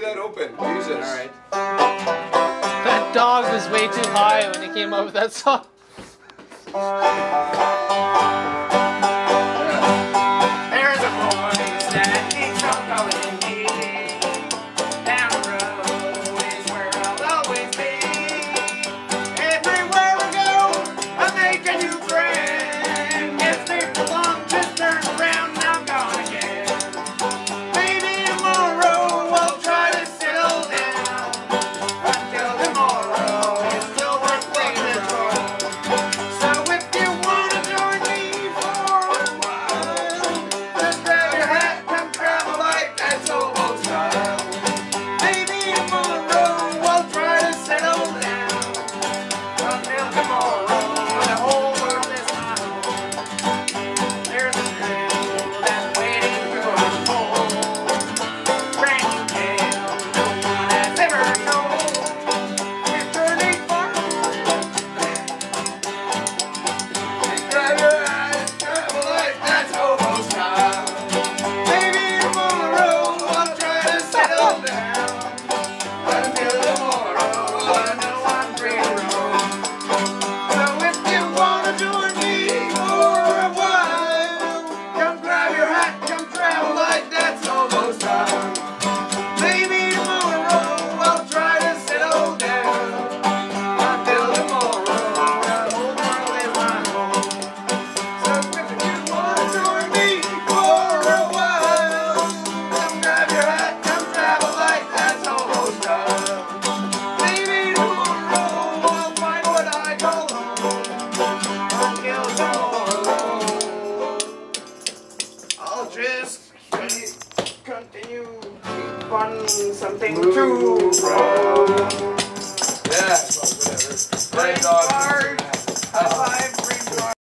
play that open. All right. That dog was way too high when he came up with that song. tomorrow. on something Ooh, true. Yeah, whatever. Brain.